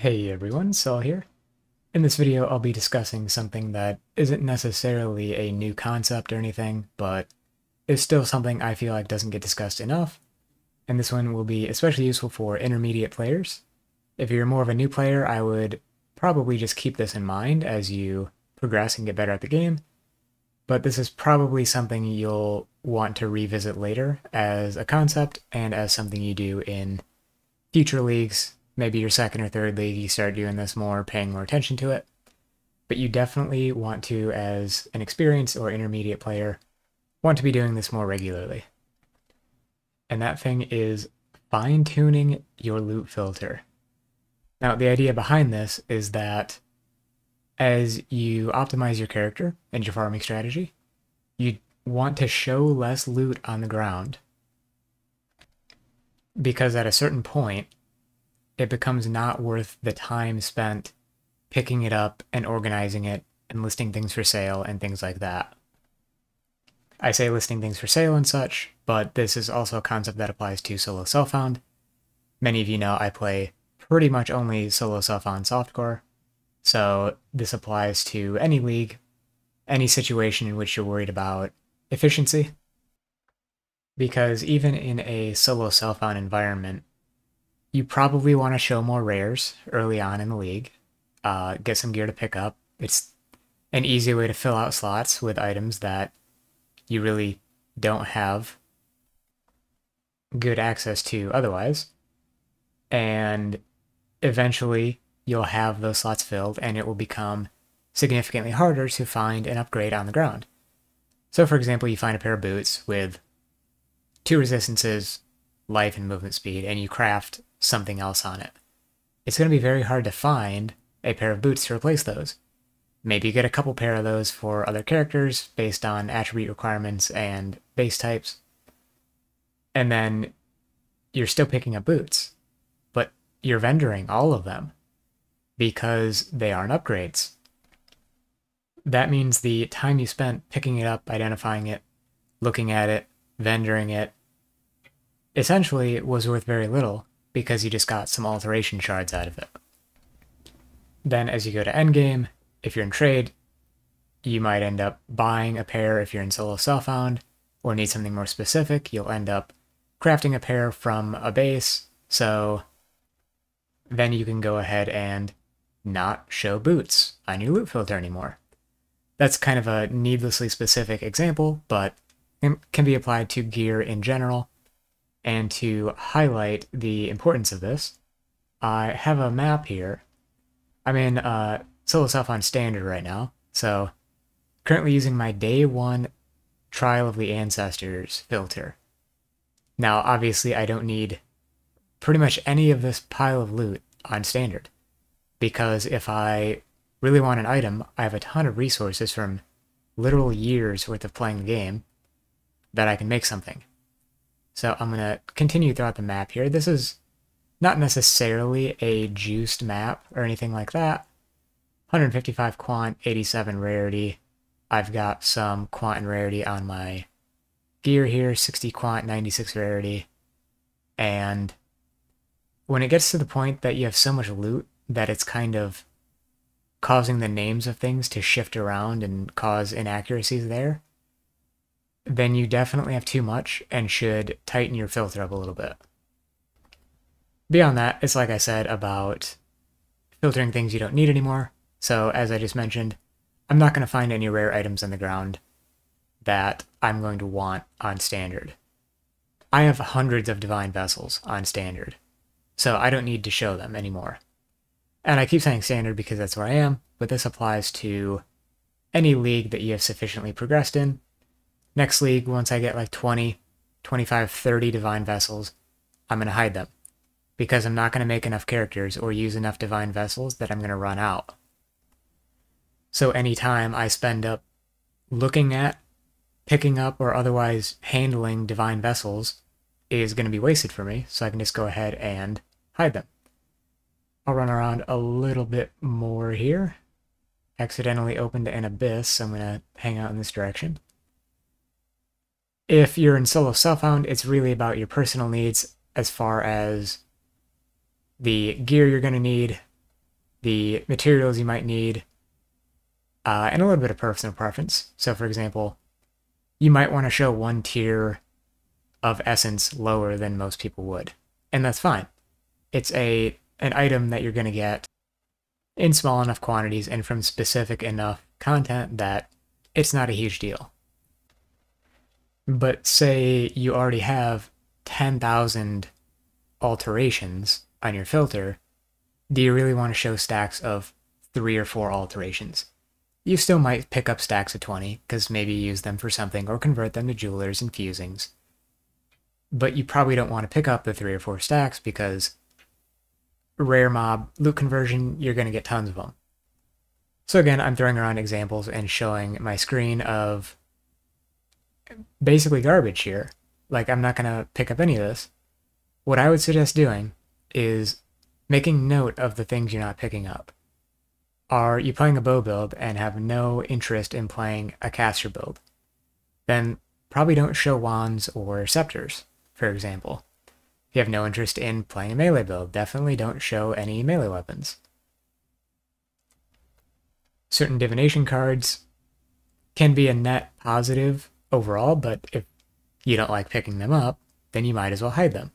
Hey everyone, Cel here. In this video I'll be discussing something that isn't necessarily a new concept or anything, but is still something I feel like doesn't get discussed enough, and this one will be especially useful for intermediate players. If you're more of a new player, I would probably just keep this in mind as you progress and get better at the game, but this is probably something you'll want to revisit later as a concept and as something you do in future leagues maybe your second or third league, you start doing this more, paying more attention to it. But you definitely want to, as an experienced or intermediate player, want to be doing this more regularly. And that thing is fine tuning your loot filter. Now, the idea behind this is that as you optimize your character and your farming strategy, you want to show less loot on the ground. Because at a certain point, it becomes not worth the time spent picking it up and organizing it and listing things for sale and things like that. I say listing things for sale and such, but this is also a concept that applies to solo self-found. Many of you know I play pretty much only solo self-found softcore, so this applies to any league, any situation in which you're worried about efficiency. Because even in a solo self-found environment, you probably want to show more rares early on in the league. Uh, get some gear to pick up. It's an easy way to fill out slots with items that you really don't have good access to otherwise. And eventually you'll have those slots filled and it will become significantly harder to find an upgrade on the ground. So for example, you find a pair of boots with two resistances, life and movement speed, and you craft something else on it. It's going to be very hard to find a pair of boots to replace those. Maybe you get a couple pair of those for other characters based on attribute requirements and base types. And then you're still picking up boots, but you're vendoring all of them because they aren't upgrades. That means the time you spent picking it up, identifying it, looking at it, vendoring it, essentially was worth very little because you just got some alteration shards out of it. Then as you go to endgame, if you're in trade, you might end up buying a pair if you're in solo self-found, or need something more specific, you'll end up crafting a pair from a base, so then you can go ahead and not show boots on your loot filter anymore. That's kind of a needlessly specific example, but it can be applied to gear in general, and to highlight the importance of this, I have a map here. I'm in uh, Solo Self-Found Standard right now, so currently using my day one Trial of the Ancestors filter. Now, obviously, I don't need pretty much any of this pile of loot on Standard, because if I really want an item, I have a ton of resources from literal years worth of playing the game that I can make something. So I'm going to continue throughout the map here. This is not necessarily a juiced map or anything like that. 155 quant, 87 rarity. I've got some quant and rarity on my gear here, 60 quant, 96 rarity. And when it gets to the point that you have so much loot that it's kind of causing the names of things to shift around and cause inaccuracies there, then you definitely have too much and should tighten your filter up a little bit. Beyond that, it's like I said about filtering things you don't need anymore. So as I just mentioned, I'm not going to find any rare items on the ground that I'm going to want on standard. I have hundreds of divine vessels on standard, so I don't need to show them anymore. And I keep saying standard because that's where I am, but this applies to any league that you have sufficiently progressed in Next league, once I get like 20, 25, 30 divine vessels, I'm going to hide them. Because I'm not going to make enough characters or use enough divine vessels that I'm going to run out. So anytime I spend up looking at, picking up, or otherwise handling divine vessels is going to be wasted for me, so I can just go ahead and hide them. I'll run around a little bit more here. Accidentally opened an abyss, so I'm going to hang out in this direction. If you're in solo self-found, it's really about your personal needs as far as the gear you're going to need, the materials you might need, uh, and a little bit of personal preference. So, for example, you might want to show one tier of essence lower than most people would, and that's fine. It's a an item that you're going to get in small enough quantities and from specific enough content that it's not a huge deal. But say you already have 10,000 alterations on your filter, do you really want to show stacks of three or four alterations? You still might pick up stacks of 20, because maybe you use them for something or convert them to jewelers and fusings. But you probably don't want to pick up the three or four stacks because rare mob loot conversion, you're going to get tons of them. So again, I'm throwing around examples and showing my screen of basically garbage here. Like, I'm not going to pick up any of this. What I would suggest doing is making note of the things you're not picking up. Are you playing a bow build and have no interest in playing a caster build? Then probably don't show wands or scepters, for example. If you have no interest in playing a melee build, definitely don't show any melee weapons. Certain divination cards can be a net positive overall, but if you don't like picking them up, then you might as well hide them.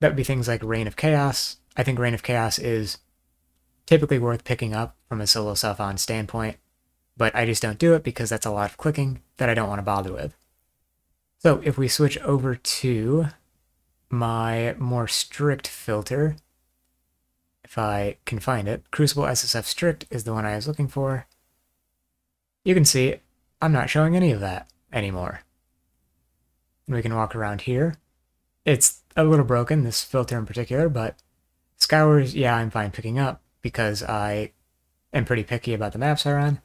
That would be things like Rain of Chaos. I think Rain of Chaos is typically worth picking up from a solo self-found standpoint, but I just don't do it because that's a lot of clicking that I don't want to bother with. So if we switch over to my more strict filter, if I can find it, Crucible SSF Strict is the one I was looking for. You can see I'm not showing any of that anymore. We can walk around here. It's a little broken, this filter in particular, but Scours, yeah, I'm fine picking up because I am pretty picky about the maps I run.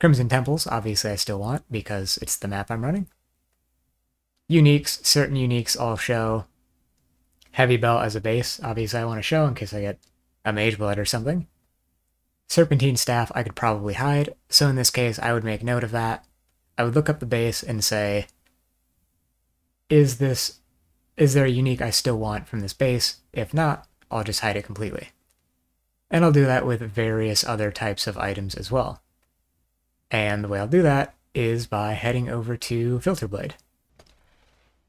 Crimson Temples, obviously I still want because it's the map I'm running. Uniques, certain uniques I'll show heavy belt as a base, obviously I want to show in case I get a Mageblood or something. Serpentine staff I could probably hide, so in this case I would make note of that. I would look up the base and say, is this, is there a unique I still want from this base? If not, I'll just hide it completely. And I'll do that with various other types of items as well. And the way I'll do that is by heading over to Filterblade.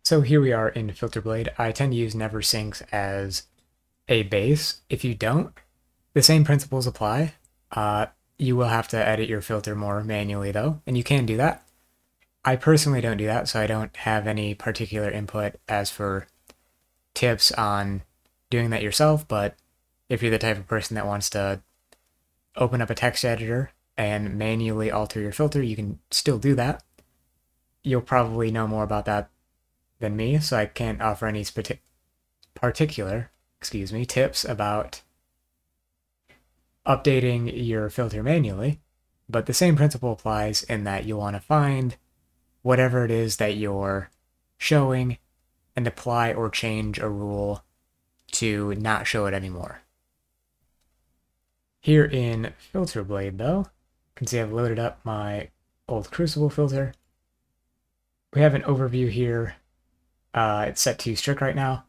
So here we are in Filterblade. I tend to use NeverSinks as a base. If you don't, the same principles apply. Uh, you will have to edit your filter more manually though, and you can do that. I personally don't do that, so I don't have any particular input as for tips on doing that yourself, but if you're the type of person that wants to open up a text editor and manually alter your filter, you can still do that. You'll probably know more about that than me, so I can't offer any particular, excuse me, tips about updating your filter manually, but the same principle applies in that you want to find whatever it is that you're showing and apply or change a rule to not show it anymore. Here in Filter Blade, though, you can see I've loaded up my old Crucible filter. We have an overview here uh, it's set to strict right now.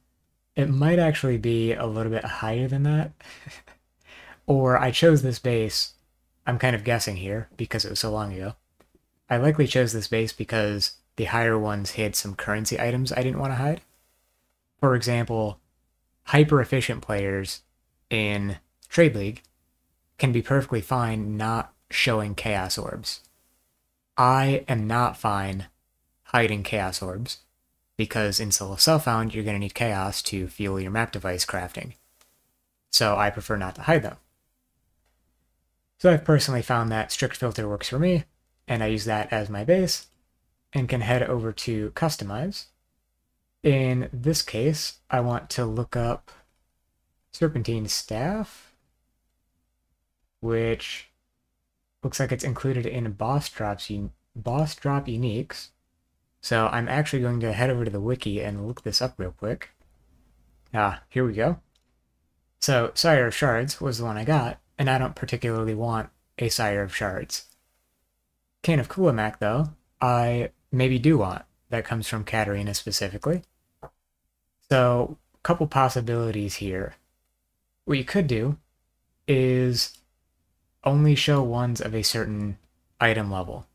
It might actually be a little bit higher than that. or I chose this base, I'm kind of guessing here because it was so long ago. I likely chose this base because the higher ones hid some currency items I didn't want to hide. For example, hyper efficient players in Trade League can be perfectly fine not showing Chaos Orbs. I am not fine hiding Chaos Orbs because in Solo Self-Found, you're going to need Chaos to fuel your map device crafting. So I prefer not to hide them. So I've personally found that Strict Filter works for me, and I use that as my base, and can head over to Customize. In this case, I want to look up Serpentine Staff, which looks like it's included in Boss Drops, Boss Drop Uniques. So I'm actually going to head over to the wiki and look this up real quick. Ah, here we go. So Sire of Shards was the one I got, and I don't particularly want a Sire of Shards. Cane of Kulemak, though, I maybe do want. That comes from Catarina specifically. So, a couple possibilities here. What you could do is only show ones of a certain item level.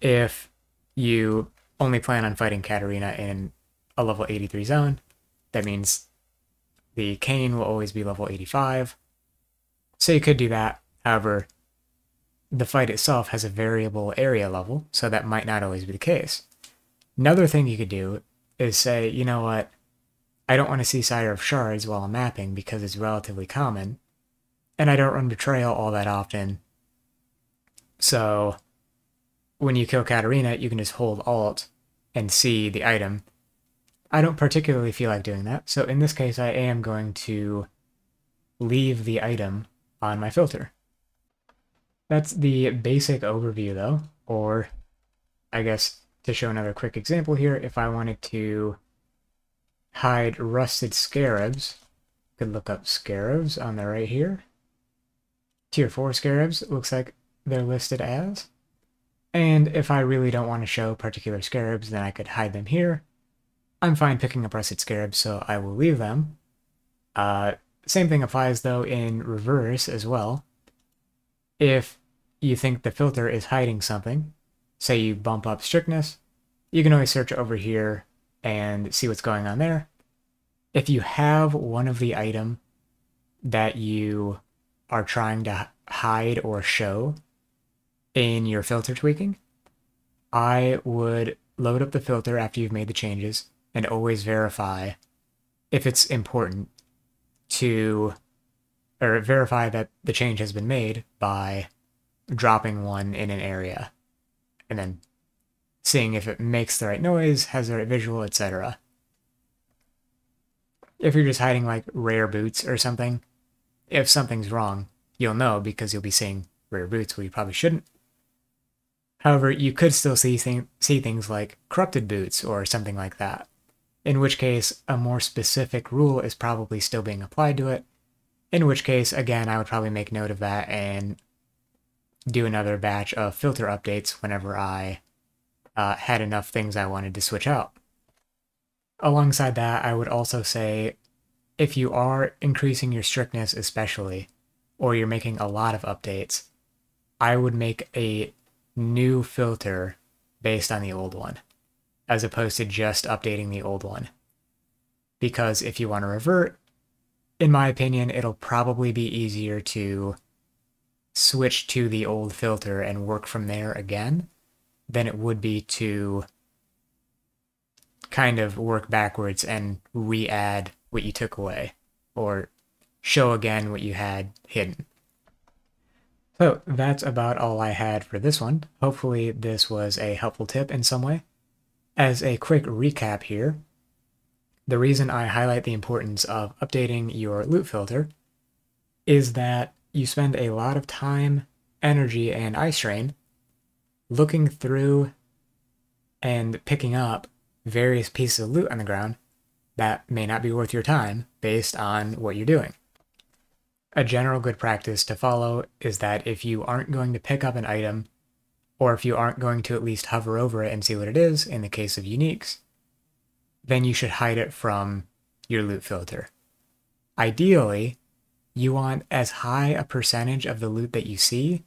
If you only plan on fighting Catarina in a level 83 zone, that means the cane will always be level 85. So you could do that. However, the fight itself has a variable area level, so that might not always be the case. Another thing you could do is say, you know what, I don't want to see Sire of Shards while I'm mapping because it's relatively common, and I don't run Betrayal all that often. So when you kill Catarina, you can just hold Alt and see the item. I don't particularly feel like doing that, so in this case I am going to leave the item on my filter. That's the basic overview though, or I guess to show another quick example here, if I wanted to hide rusted scarabs, could look up scarabs on the right here. Tier 4 scarabs looks like they're listed as. And if I really don't want to show particular scarabs, then I could hide them here. I'm fine picking up rusted scarabs, so I will leave them. Uh, same thing applies, though, in reverse as well. If you think the filter is hiding something, say you bump up strictness, you can always search over here and see what's going on there. If you have one of the item that you are trying to hide or show in your filter tweaking, I would load up the filter after you've made the changes and always verify if it's important to or verify that the change has been made by dropping one in an area and then seeing if it makes the right noise, has the right visual, etc. If you're just hiding like rare boots or something, if something's wrong, you'll know because you'll be seeing rare boots where you probably shouldn't. However, you could still see, th see things like corrupted boots or something like that, in which case a more specific rule is probably still being applied to it, in which case, again, I would probably make note of that and do another batch of filter updates whenever I uh, had enough things I wanted to switch out. Alongside that, I would also say if you are increasing your strictness especially, or you're making a lot of updates, I would make a new filter based on the old one, as opposed to just updating the old one. Because if you want to revert, in my opinion, it'll probably be easier to switch to the old filter and work from there again than it would be to kind of work backwards and re-add what you took away or show again what you had hidden. So that's about all I had for this one. Hopefully this was a helpful tip in some way. As a quick recap here, the reason I highlight the importance of updating your loot filter is that you spend a lot of time, energy, and eye strain looking through and picking up various pieces of loot on the ground that may not be worth your time based on what you're doing. A general good practice to follow is that if you aren't going to pick up an item, or if you aren't going to at least hover over it and see what it is in the case of uniques, then you should hide it from your loot filter. Ideally, you want as high a percentage of the loot that you see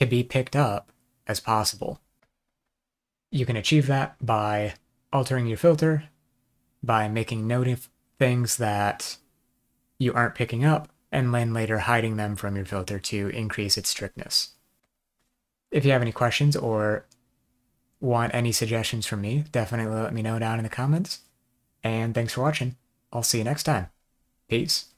to be picked up as possible. You can achieve that by altering your filter, by making note of things that you aren't picking up, and then later hiding them from your filter to increase its strictness. If you have any questions or want any suggestions from me, definitely let me know down in the comments. And thanks for watching. I'll see you next time. Peace.